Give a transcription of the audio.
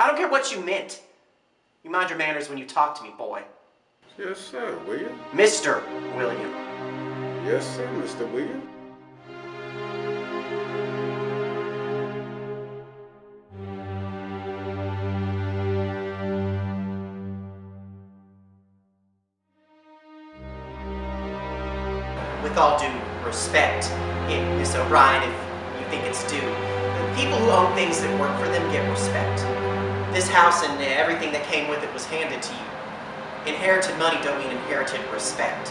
I don't care what you meant. You mind your manners when you talk to me, boy. Yes, sir, William. Mr. William. Yes, sir, Mr. William. With all due respect, yeah, Miss O'Brien, if you think it's due, the people who own things that work for them get respect. This house and everything that came with it was handed to you. Inherited money don't mean inherited respect.